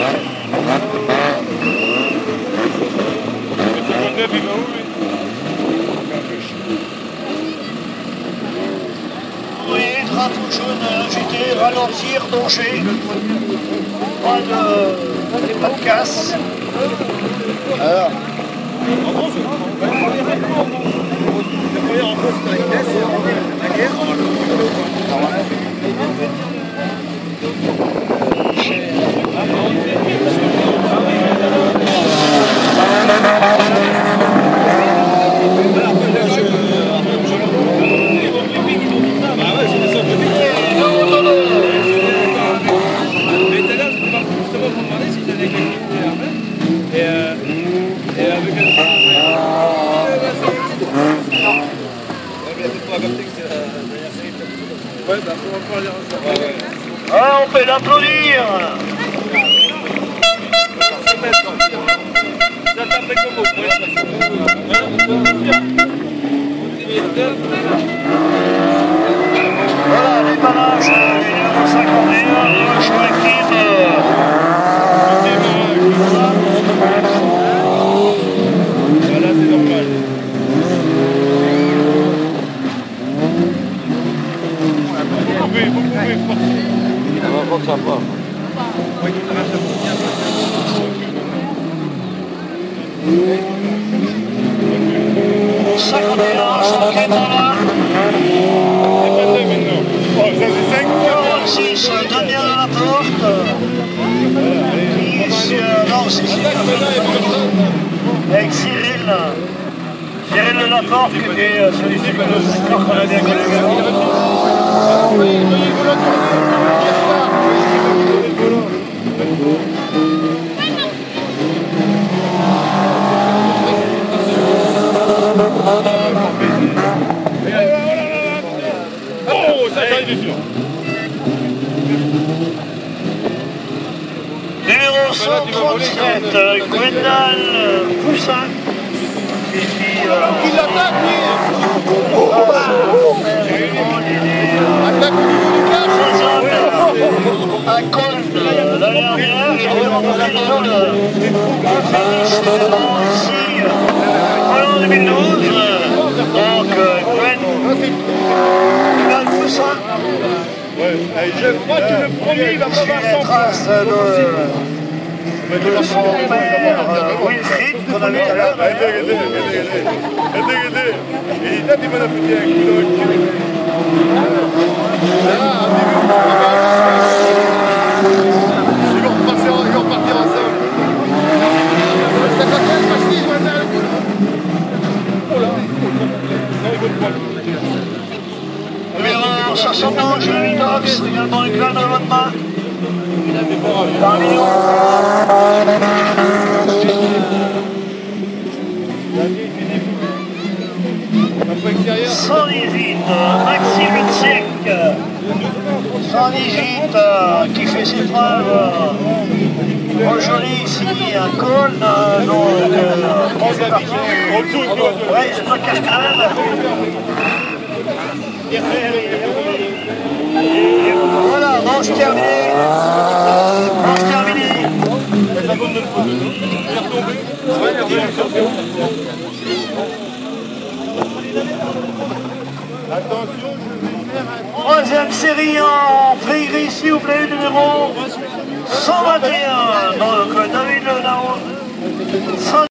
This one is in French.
Oui, drapeau jaune agité, ralentir, danger. Pas de, pas de casse. Ouais, bah, dire ça. Ouais, ouais. Ah, on peut l'applaudir. Qui, non, c'est Cyril. Avec Cyril. Cyril Laporte, qui était euh, celui secteur qu'on a Numéro 137, euh, Gwendal euh, Poussin. Et puis, Il l'attaque, Attaque au niveau du casque à Colne euh, l'année dernière, j'ai rencontré de Félix Lévent ici, euh, en 2012. Donc, euh, Gwen, Gwendal Poussin. Ouais, allez, je crois que le premier, va pas avoir les 100 traces Dox, également une claque dans votre main. Parmi nous. Après extérieur. 118, euh, Maxime Lutsiek. 118, euh, qui fait ses preuves euh, aujourd'hui ici à Cône. Euh, donc, euh, on fait. Ouais, je même. Troisième série en Frégris, s'il vous plaît, numéro 121. Donc, David Le Naon.